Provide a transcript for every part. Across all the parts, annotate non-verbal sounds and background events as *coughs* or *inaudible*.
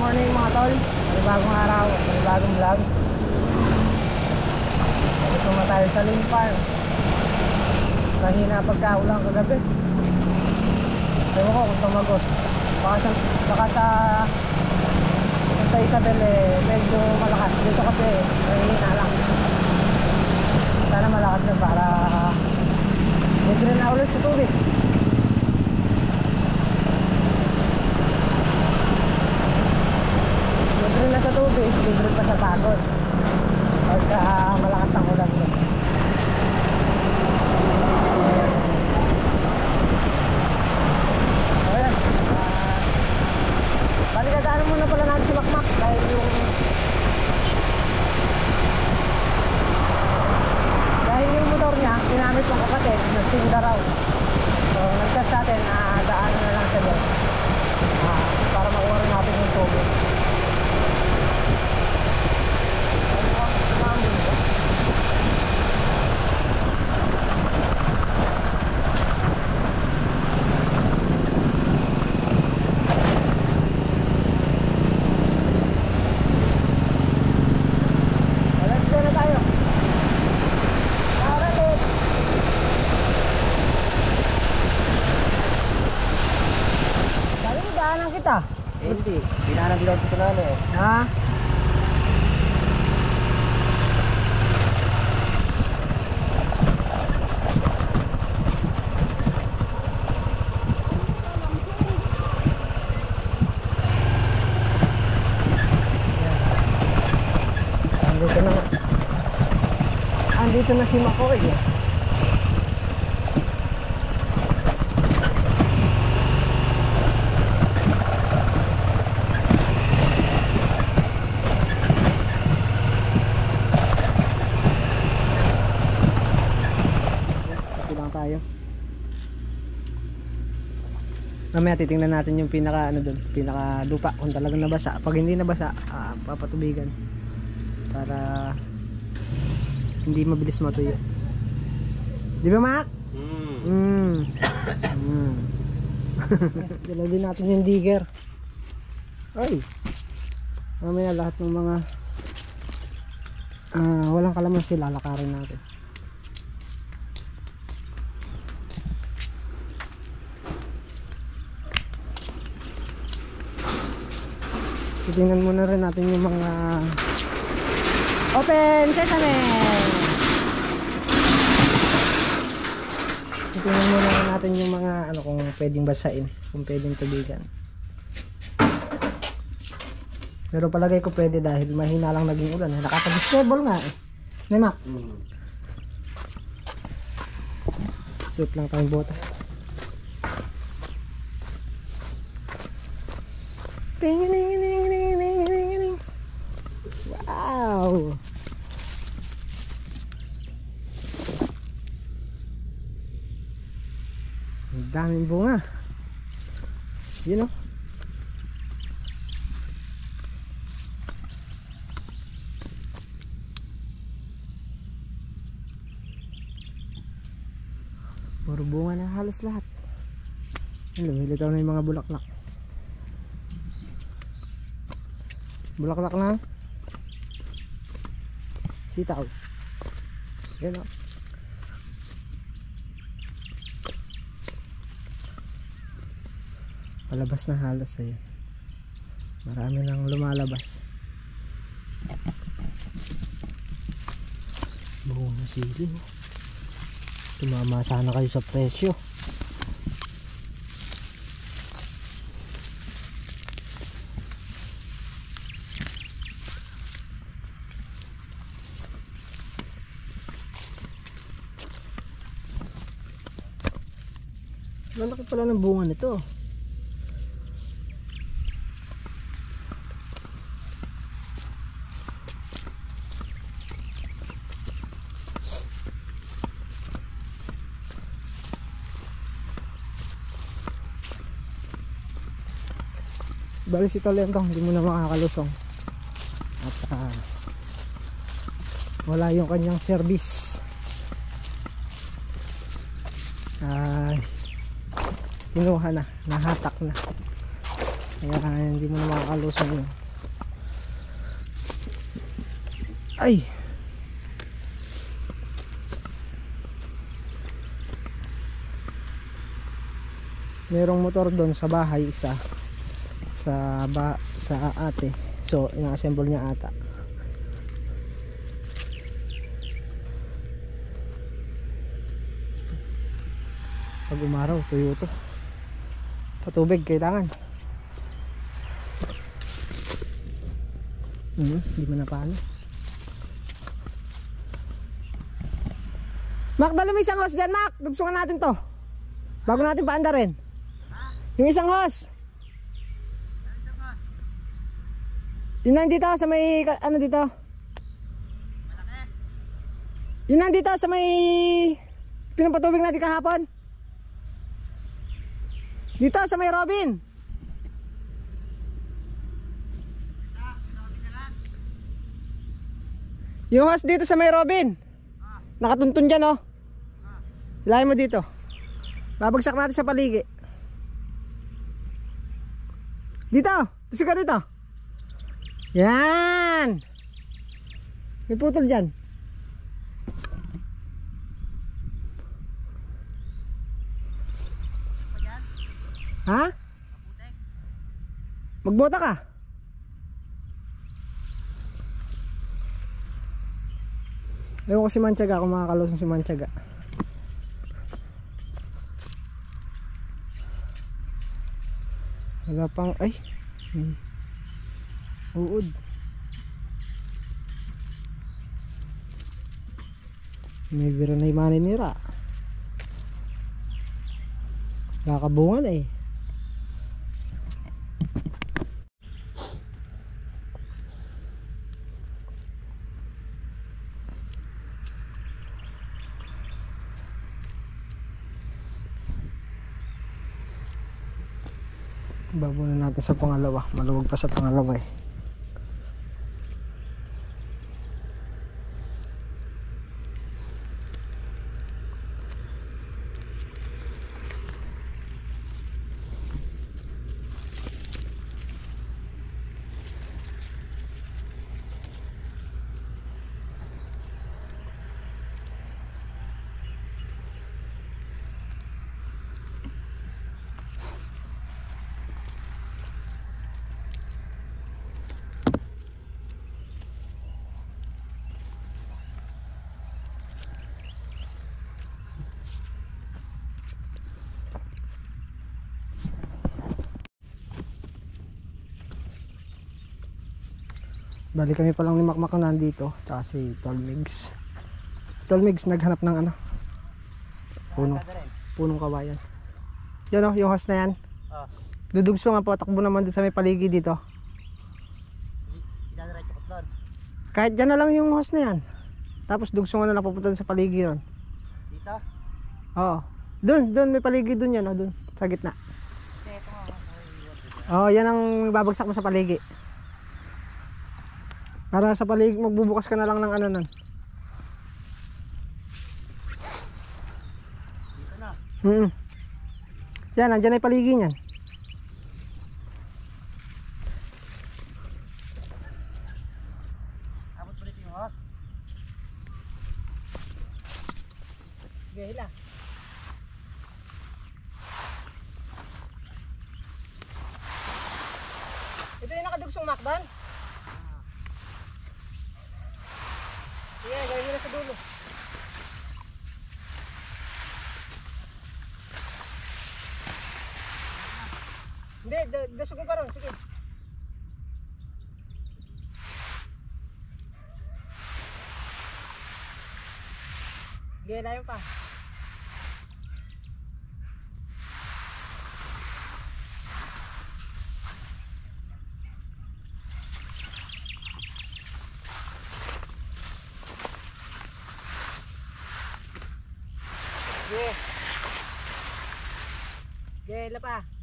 morning mga tol. Panibagong araw, panibagong vlog. Dito na tayo sa Lane Farm? Mahina pagkaulang kagabi. Ewan ko kung tumagos Baka sa, baka sa Sa Isabel eh, medyo malakas. Dito kasi mahina lang. Sana malakas na para Libre na ulit sa tubig libre na sa tubig, libre pa sa pagod. Pagka malakas ang ulan mo. Ayan. Uh, Balikadaanan muna pala natin si Makmak dahil yung dahil yung motor ginamit ng kapatid, nagtinda raw. So, nagchat sa atin, ah, daanan na lang siya doon. Ah, para makuha rin natin yung tubig. Let's go na tayo. Tara, let's. Dali mo daanan kita. Eh, hindi. Pinahanap din ako ito na ano eh. Ha? Andito na Andito na si Makoy eh. Tayo. Mamaya titingnan natin yung pinaka ano doon, pinaka lupa kung talagang nabasa. Pag hindi nabasa, ah, papatubigan para hindi mabilis matuyo. Di ba, Mac? Hmm. Mm. mm. *coughs* Dala din natin yung digger. Ay. Mamaya lahat ng mga ah, walang kalamansi lalakarin natin. Titingnan muna rin natin yung mga Open Sesame! Titingnan muna natin yung mga ano kung pwedeng basain, kung pwedeng tubigan. Pero palagay ko pwede dahil mahina lang naging ulan. Nakaka-disable nga eh. Nemak, Hmm. suit lang tayong bota. Ting-a-ling-a-ling-a-ling-a-ling-a-ling. Wow! Ang daming bunga. Yun oh. Puro bunga na halos lahat. Lumilitaw na yung mga bulaklak. Bulaklak na. Sitaw. Yan o. Palabas na halos ayun. Marami nang lumalabas. Buong na sili. Tumama sana kayo sa presyo. Lalaki pala ng bunga nito. Bali si Tolentong, hindi mo na makakalusong. At ah, wala yung kanyang service. Ay, kinuha na, nahatak na. Kaya hindi mo na makakalusong yun. Ay! Merong motor doon sa bahay isa sa ba sa ate. So, ina-assemble niya ata. Pag umaraw, tuyo to. Patubig kailangan. Hmm, hindi mo na paano. Mac, dalo mo isang hose dyan, Mac. Dugsungan natin to. Bago natin paanda rin. Yung isang hose. Yun nandito sa may, ano dito? Yun nandito sa may pinapatubig natin kahapon. Dito sa may Robin. Yung host dito sa may Robin. Nakatuntun dyan oh. Ilahin mo dito. Babagsak natin sa paligi. Dito. Tusig ka dito. Yan. May putol dyan. Ha? Magbota ka. Ewan ko si Manchaga kung makakalusong si Manchaga. Wala pang, ay. Hmm. Uod. May bira na imani nira. Kakabungan eh. Babunan natin sa pangalawa. Maluwag pa sa pangalawa eh. Bali kami pa lang ni Makmak na nandito. Tsaka si Tolmigs. Tolmigs naghanap ng ano. Puno. Punong kawayan. Yan o, yung host na yan. Ah. Dudugso nga po, takbo naman din sa may paligid dito. Doon. Kahit dyan na lang yung host na yan. Tapos dugso nga na lang pupunta sa paligid ron. Dito? Oo. Doon, doon may paligid doon yan, oh, doon. Sa gitna. Oo, yan ang babagsak mo sa paligid. Para sa paligid, magbubukas ka na lang ng ano nun. Mm. Yan, nandyan na yung paligid niyan. Abot mo dito yung hot. Gila. Ito yung nakadugsong makban? Sige, gawin mo na sa dulo. Hindi, da- dasog mo pa ron. Sige. Sige, layo pa. Sige, ila pa.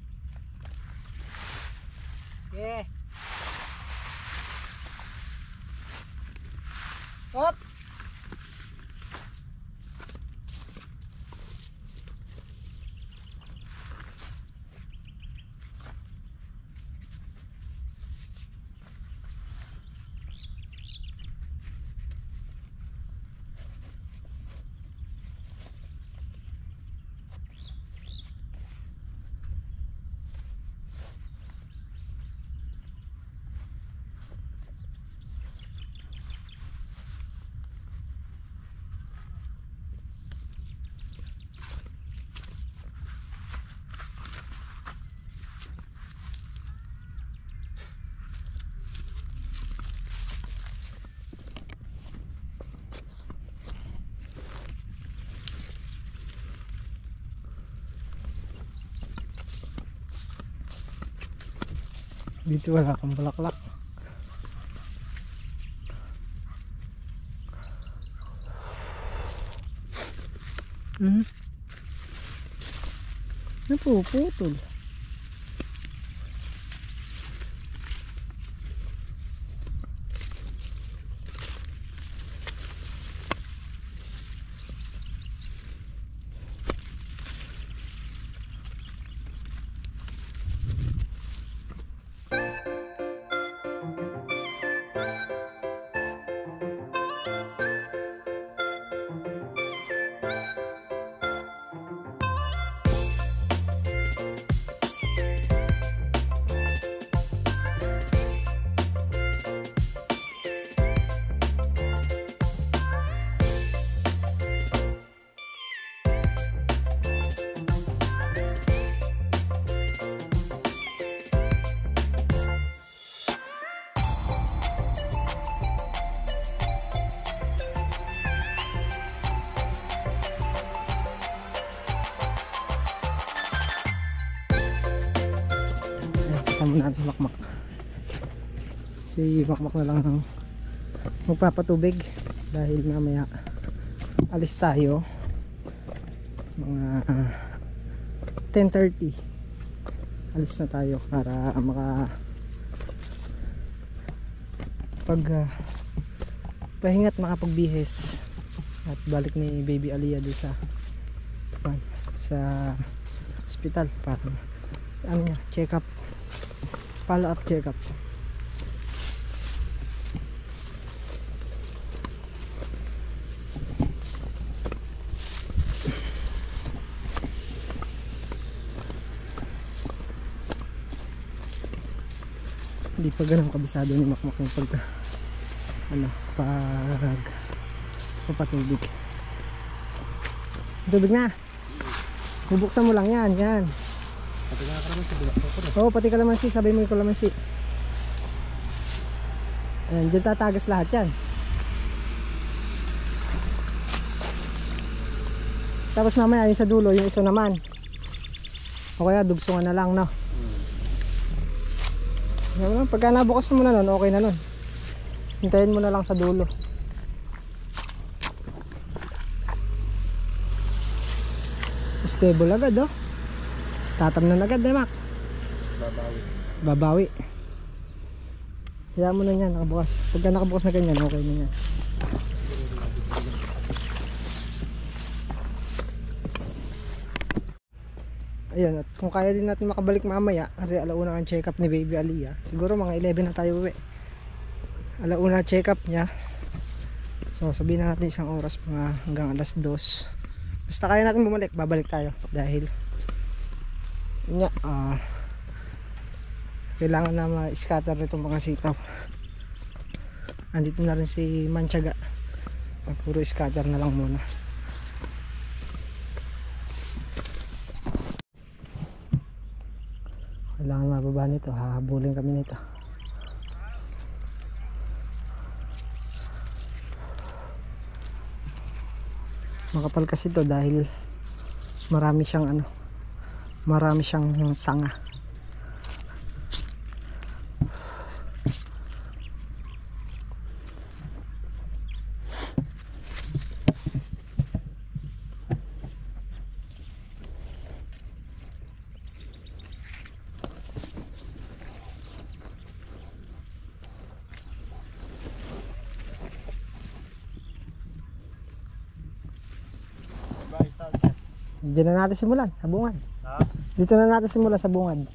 Dito wala kang bulaklak. Hmm. Napuputol. Natin si Makmak. Si Makmak na lang ang magpapatubig dahil mamaya alis tayo. Mga ah, 10.30 alis na tayo para maka pag ah, pahingat makapagbihes at balik ni baby Aliyah doon sa sa hospital para ano niya, check up follow up check up. Hindi pa ganun kabisado ni Makmak yung pag ano pag papatubig tubig na. Bubuksan mo lang yan yan Pati nga ka naman sa bulak ko. Oo, pati kalamansi. Sabay mo yung kalamansi. Ayan, dyan tatagas lahat yan. Tapos mamaya yung sa dulo, yung isa naman. O kaya dugsungan na lang, no? Lang, pagka nabukas mo na nun, okay na nun. Hintayin mo na lang sa dulo. Stable agad, oh. Tatamnan agad, eh, Mac. Babawi. babawi kaya mo na yan nakabukas. Pagka nakabukas na ganyan okay na yan. Ayun at kung kaya din natin makabalik mamaya kasi alauna ang check up ni baby Aliyah siguro mga 11 na tayo uwi. Alauna check up niya. So sabihin na natin isang oras mga hanggang alas 2 basta kaya natin bumalik babalik tayo dahil nga ah kailangan na ma-scatter itong mga sitaw. Andito na rin si Manchaga Ah, puro scatter na lang muna. Kailangan mababa nito hahabulin kami nito. Makapal kasi to dahil marami siyang ano marami siyang sanga. Diyan na natin simulan, sa bungad. Ha? Dito na natin simulan sa bungad.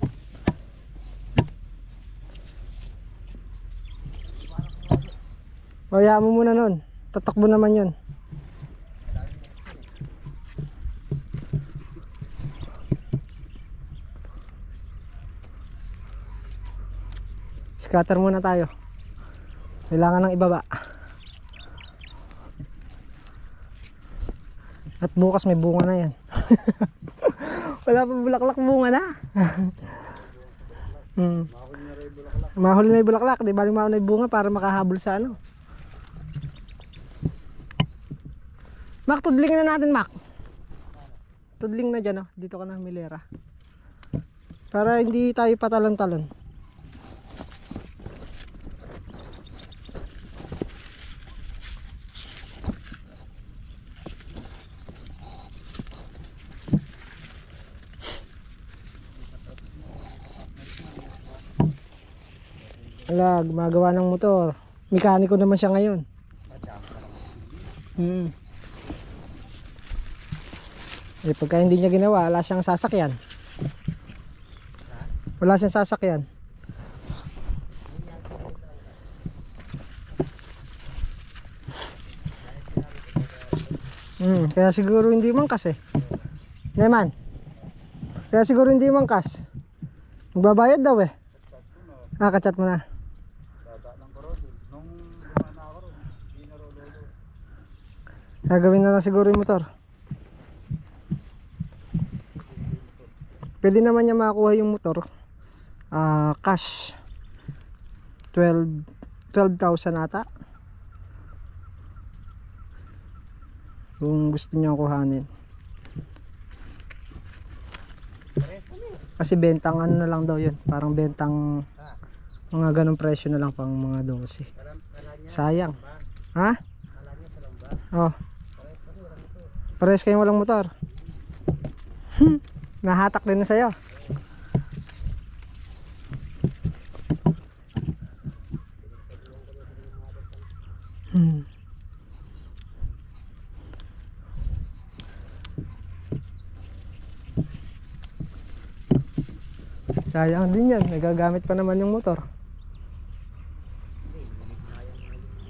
O, hayaan mo muna nun. Tatakbo naman yun. Scatter muna tayo. Kailangan ng ibaba. At bukas may bunga na yan. *laughs* Wala pa bulaklak bunga na. *laughs* hmm. Mahuli na yung bulaklak. Di ba mahuli na yung bunga para makahabol sa ano. Mac, tudling na natin, Mac. Tudling na dyan, oh. Dito ka na, Milera. Para hindi tayo patalon-talon. Wala, gumagawa ng motor. Mekaniko naman siya ngayon. Hmm. Eh, pagka hindi niya ginawa, wala siyang sasakyan. Wala siyang sasakyan. Hmm, kaya siguro hindi mangkas eh. Neman. Kaya siguro hindi mangkas. Magbabayad daw eh. Ah, kachat mo na. Baba ng koron. Nung lumana ako ron, hindi na lolo. Gagawin na lang siguro yung motor. Pwede naman niya makakuha yung motor. Ah, cash. 12 12,000 ata. Kung gusto niya kuhanin. Kasi bentang ano na lang daw yun. Parang bentang mga ganong presyo na lang pang mga 12. Sayang. Ha? Oh. Pares kayong walang motor. Hmm. Nahatak din sa'yo. Hmm. Sayang din yan. Nagagamit pa naman yung motor.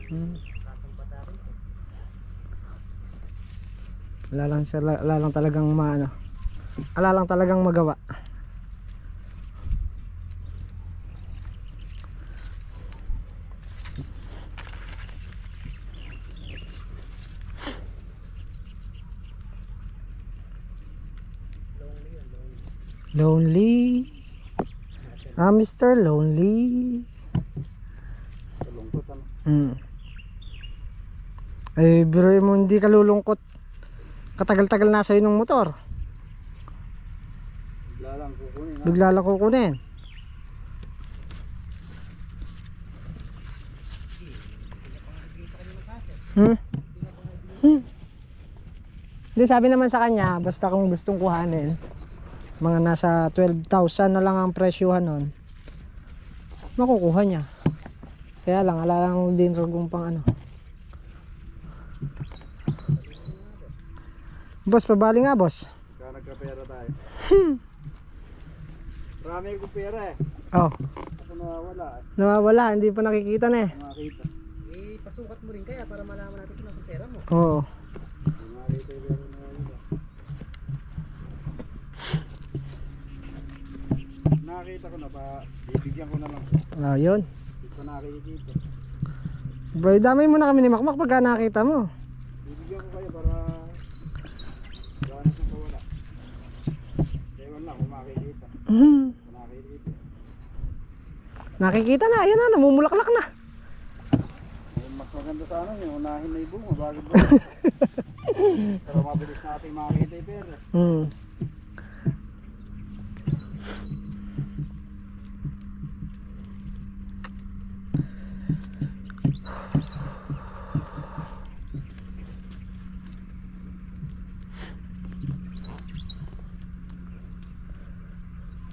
Hmm. Wala lang, wala lang talagang maano. Wala lang talagang magawa. Lonely. Ah, Mr. Lonely. Hmm. Eh, biro mo hindi ka lulungkot. Katagal-tagal na sa'yo ng motor. Bigla lang kukunin ha. Bigla lang kukunin. Hmm? Hmm. Hindi, sabi naman sa kanya, basta kung gustong kuhanin, mga nasa 12,000 na lang ang presyuhan nun, makukuha niya. Kaya lang, alala ko din kung pang ano. Boss, pabali nga boss. Kaya nagkapera tayo. Marami akong pera eh. Oh, Ako nawawala eh. nawawala, hindi pa nakikita na eh. Makakita. Eh, pasukat mo rin kaya para malaman natin kung nasa pera mo. Oo. Hindi makakita yung pera nawawala. Nakakita ko na pa, bibigyan ko na lang. Ah, yun. Hindi ko nakikita. Bro, damay mo na kami ni Makmak pagka nakita mo. Bibigyan ko kayo para gana sa kawala. Wala kung makikita. Kung nakikita. Nakikita na, ayan na, namumulaklak na. Eh, mas maganda sa ano yung unahin na yung bunga bago *laughs* ba? Pero mabilis natin makikita yung pera. Hmm.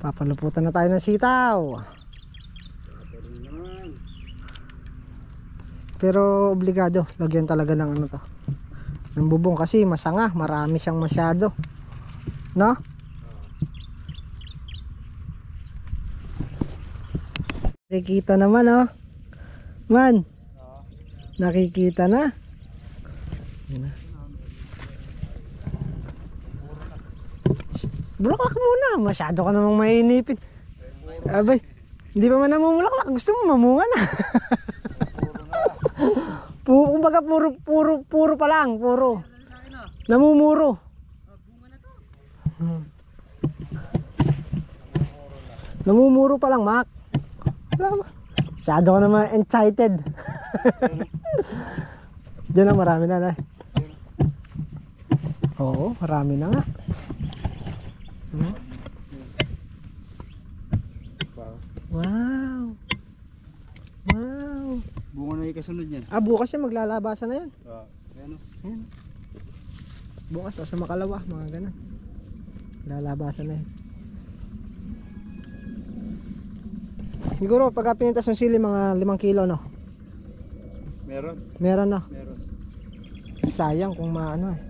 Papaluputan na tayo ng sitaw. Pero obligado, lagyan talaga ng ano to. Ng bubong kasi masanga, marami siyang masyado. No? Nakikita naman oh. Man, nakikita na. Yan na. Bulaklak muna, masyado ka namang mainipin. Abay, hindi pa man namumulaklak, gusto mo mamunga na. *laughs* Puro kumbaga puro, puro, puro pa lang, puro. Namumuro. Namumuro pa lang, Mac. Masyado ka naman excited. *laughs* Diyan na, marami na na. Oo, marami na nga. Hmm? Wow. Wow. Bunga na yung kasunod yan. Ah, bukas yan, maglalabasan na yan. Oo. Ayan o. Ayan. Bukas o sa makalawa, mga ganun. Lalabasan na yun. Siguro pagka pinintas ng sili mga 5 kilo no. Meron, Meron no. meron. Sayang kung maano eh.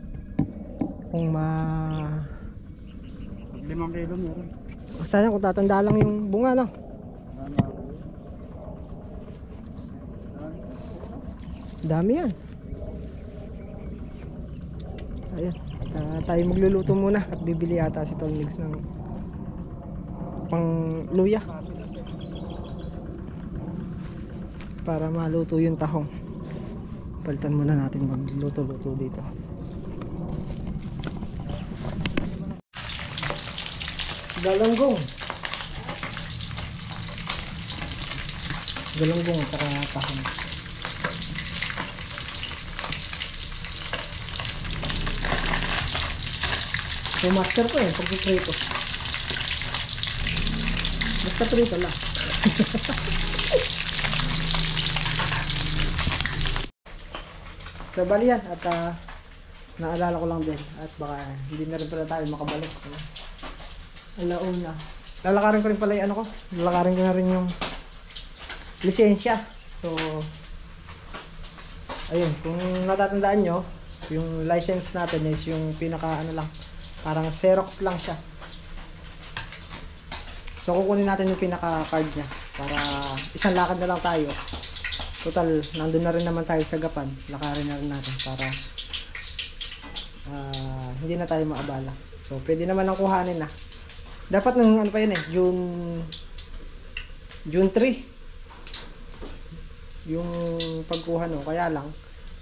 Kung ma limang kilo meron. sayang kung tatanda lang yung bunga no. Dami yan. Ayan. Ah, tayo magluluto muna at bibili yata si Tol Mix ng pang luya para maluto yung tahong. Palitan muna natin magluto-luto dito. Galanggong. Galanggong at tahong. So master ko eh, pagpiprito. Basta prito lang. *laughs* so bali yan at ah, naalala ko lang din at baka hindi na rin pala tayo makabalik. Alauna. Lalakarin ko rin pala yung ano ko. Lalakarin ko na rin yung lisensya. So ayun, kung natatandaan nyo, yung license natin is yung pinaka ano lang, parang Xerox lang siya. So kukunin natin yung pinaka card niya para isang lakad na lang tayo. Total, nandun na rin naman tayo sa Gapan. Lakarin na rin natin para ah, hindi na tayo maabala. So pwede naman lang kuhanin na. Dapat nung ano pa yun eh, June June 3 yung pagkuha no. Kaya lang,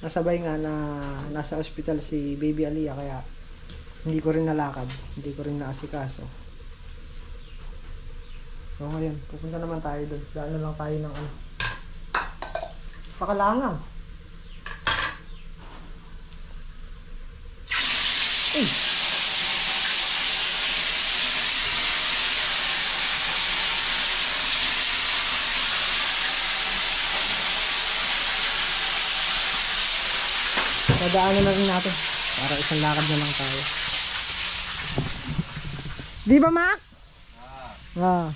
nasabay nga na nasa ospital si Baby Aliyah kaya hindi ko rin nalakad, hindi ko rin naasikaso. So ngayon, pupunta naman tayo doon. Daan lang tayo ng ano. Pakalangang. Eh. Dadaanan na rin natin. Para isang lakad na lang tayo. Di ba, Mac? Ah.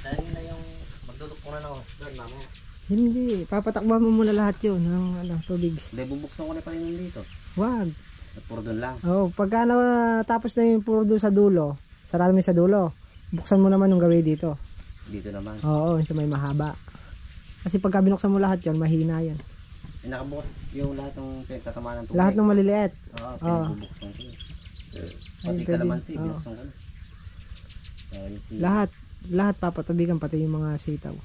Dahil na yung magdudok ko na ng hospital na mo. Hindi. Papatakba mo muna lahat yun ng ano, tubig. Hindi, bubuksan ko na pa rin dito. Wag. At puro doon lang. Oh, pagka na tapos na yung puro doon sa dulo, sarado mo sa dulo. Buksan mo naman yung gawin dito. Dito naman. Oo, yung sa may mahaba. Kasi pagka binuksan mo lahat yon mahina yan. Eh, nakabukas yung lahat ng pinagtatamaan ng tubig. Lahat ng maliliit. Oo, Oo. pinabubuksan ko. Pati pwede. kalamansi, Oo. binuksan ko si... Lahat. Lahat papatubigan pati yung mga sitaw.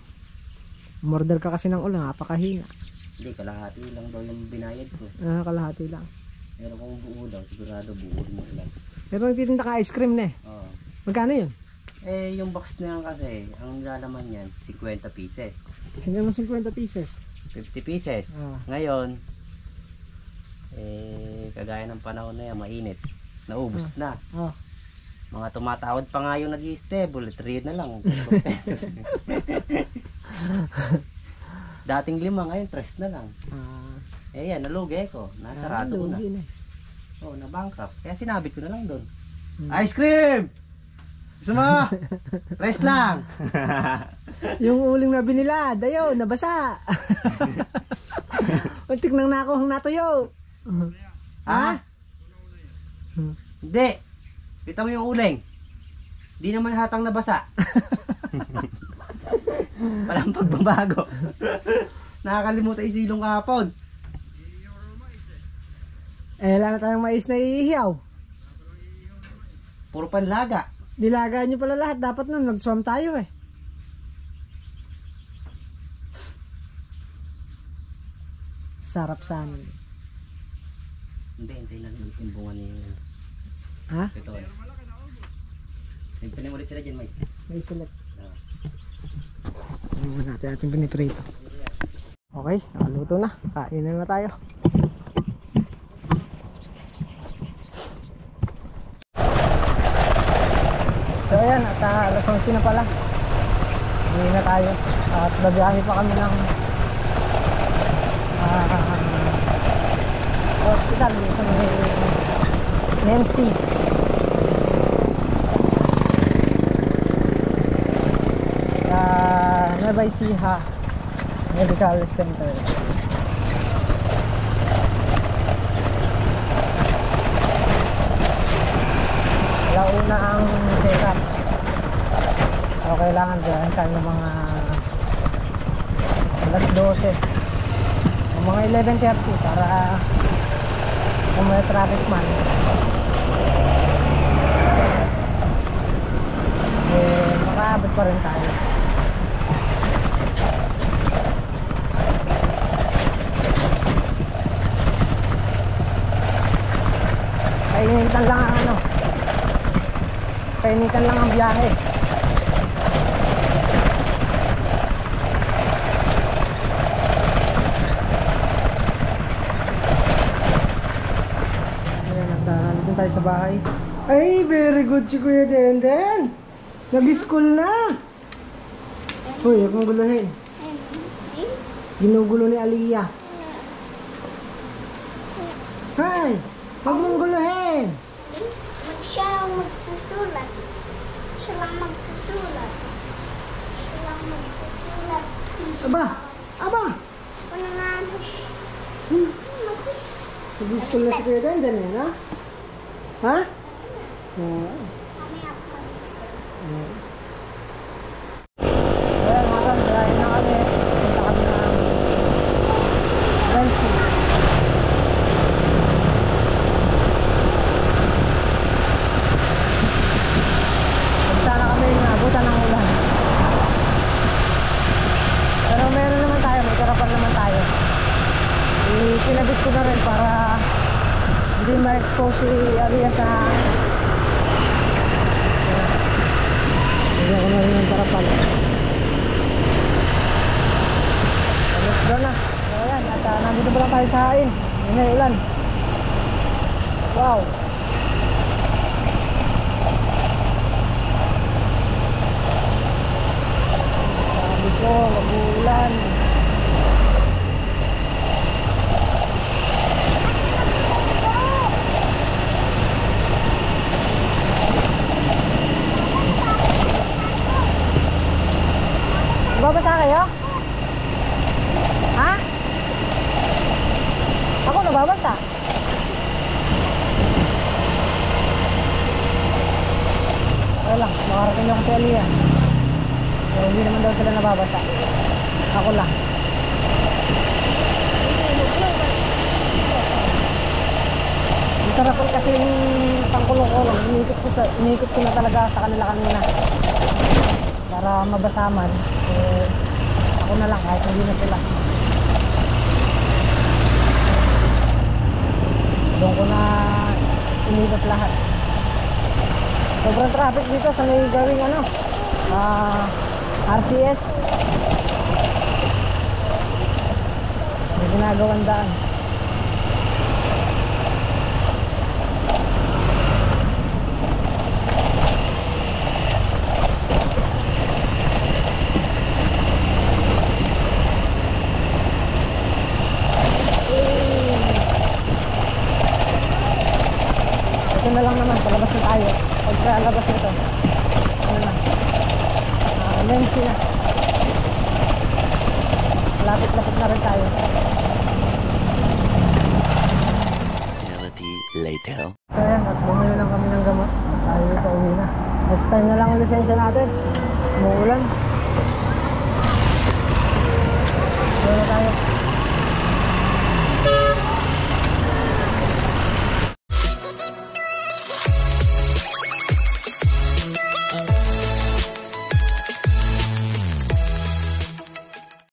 Murder ka kasi ng ulo, napakahina. Hindi, kalahati lang daw yung binayad ko. Ah, kalahati lang. Pero kung buo daw, sigurado buo mo lang. Pero nagtitinda ka ice cream na eh. Oo. Magkano yun? Eh, yung box na yan kasi, ang lalaman yan, 50 pieces. Singgan mo 50 pieces. 50 pieces. Ah. Ngayon, eh, kagaya ng panahon na yan, mainit. Naubos na. Oh. Mga tumatawad pa nga yung nag-i-stable, 3 na lang. *laughs* *laughs* Dating lima, ngayon 3 na lang. Ah, Eh yan, nalugi ko. Nasarado ko na. na. Oo, na bankrupt. Kaya sinabit ko na lang doon. Hmm. Ice cream! Gusto mo? Rest lang! *laughs* Yung uling na binilad, ayun, nabasa. *laughs* Untik nang nakuhang natuyo. ha? Hindi. Kita mo yung uling. Di naman hatang nabasa. *laughs* Walang pagbabago. Nakakalimutan yung silong kahapon. Eh, wala na tayong mais na iihiyaw. Puro panlaga. Dilaga nyo pala lahat. Dapat nun, nag-swam tayo eh. Sarap sana. Hindi, hintayin natin yung timbungan ni Ha? ito. Hintayin ulit sila dyan, mais. May sulat. Ah. Ano mo natin ating piniprito. Okay, nakaluto na. Kain na na tayo. So ayan, at uh, alas 11 na pala. Hindi na tayo. At babiyahe pa kami ng uh, hospital sa may NMC. Sa Nueva Ecija Medical Center. Launa ang check-up. So, kailangan dyan tayo ng mga alas 12. O mga 11.30 para kung may traffic man. Eh, makaabot pa rin tayo. Painitan lang ang ano. Painitan lang ang biyahe. Ayan, uh, nandun tayo sa bahay. Ay, very good si Kuya Denden. Nag-school na. Uy, huwag mong guluhin. Ginugulo ni Aliyah. Hay! Huwag mong guluhin. Siya ang magsusulat. Siya lang magsusulat. Siya lang magsusulat. Aba! Aba! Ano nga? Hmm. Nag-school na si Kuya Denden eh, no? Ha? Oo. Kami ako mag-school. Ayan mga kan, kaya na kami. Punta kami ng Ramsey. Pag sana kami nabutan ng ulan. Pero meron naman tayo, may karapan naman tayo. Ikinabit ko na rin para hindi ma-expose si Alia sa Hindi ako na rin ng karapan. Let's go na. So ayan, at uh, nandito pa lang tayo sa hain. Yun na yung ulan. Wow. Sabi ko, mag-uulan. Babasa kayo? Ha? Ako nababasa. Okay lang, makarating lang si Aliyah. So, hindi naman daw sila nababasa. Ako lang. Ang sarap ko kasi yung pangkulong-kulong. Inikot ko, sa, inikot ko na talaga sa kanila kanina. Para mabasaman. Ako na sila. Doon ko na inibot lahat. Sobrang traffic dito sa may gawing ano, ah, RCS. May ginagawang daan.